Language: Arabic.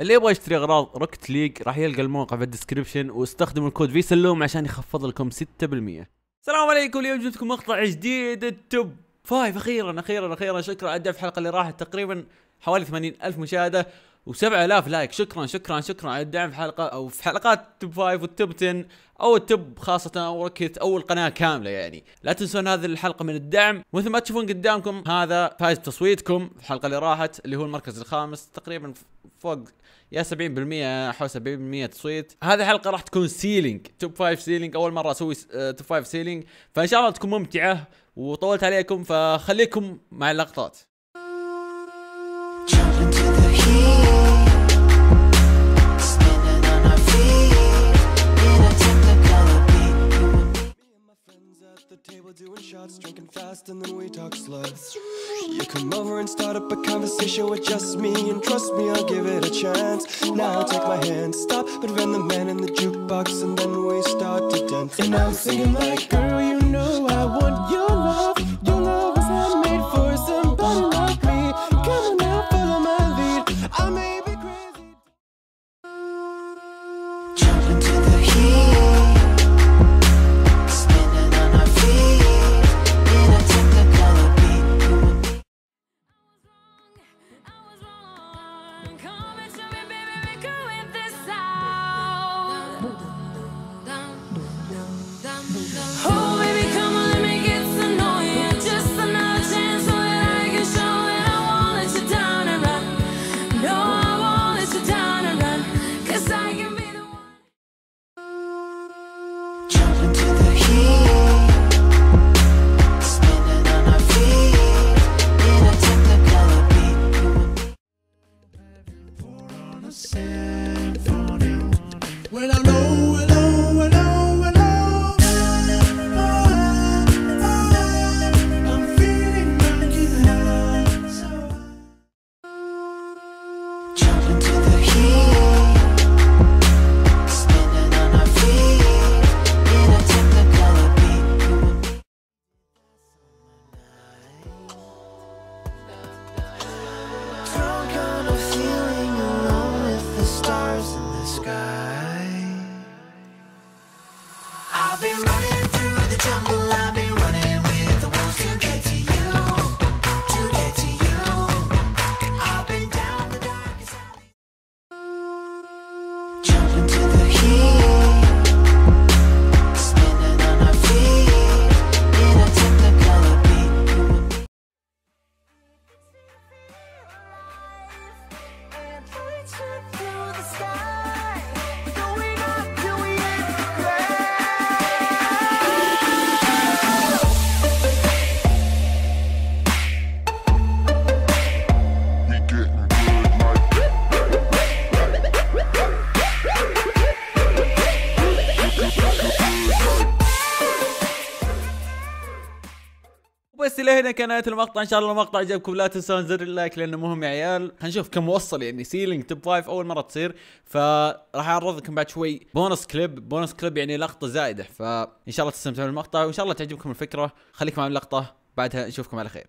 اللي يبغى يشتري اغراض Rocket League راح يلقى الموقع في ال description واستخدموا الكود في سلوم عشان يخفض لكم 6% السلام عليكم اليوم جبتكم مقطع جديد ال top five أخيرا أخيرا أخيرا. شكرا الدعم في الحلقة اللي راحت تقريبا حوالي 80 ألف مشاهدة. و7000 like. شكرا شكرا شكرا على الدعم في حلقه أو في حلقات top 5 وال top 10 أو ال top خاصة أو Rocket أو القناة كاملة يعني. لا تنسون هذه الحلقة من الدعم. مثل ما تشوفون قدامكم هذا فايز تصويتكم في الحلقة اللي راحت اللي هو المركز الخامس تقريبا فوق يا 70% حول 70% تصويت. هذه الحلقة راح تكون سيلينج توب 5 سيلينج أول مرة أسوي توب 5 سيلينج فإن شاء الله تكون ممتعة وطولت عليكم فخليكم مع اللقطات. Table doing shots, drinking fast, and then we talk. You come over and start up a conversation with just me, and trust me, I'll give it a chance. Now take my hand, stop, and run the man in the jukebox, and then we start to dance. And I'm singing like, girl, you Symphony. Well, I'm وبس إلى هنا كان نهاية المقطع. إن شاء الله المقطع عجبكم لا تنسون زر ال like لأنه مهم يا عيال. خلينا نشوف كم وصل يعني. ceiling top 5 أول مرة تصير. فراح اعرض لكم بعد شوي. bonus clip bonus clip يعني لقطة زائدة. فان شاء الله تستمتعون بالمقطع. وإن شاء الله تعجبكم الفكرة. خليكم مع اللقطة. بعدها نشوفكم على خير.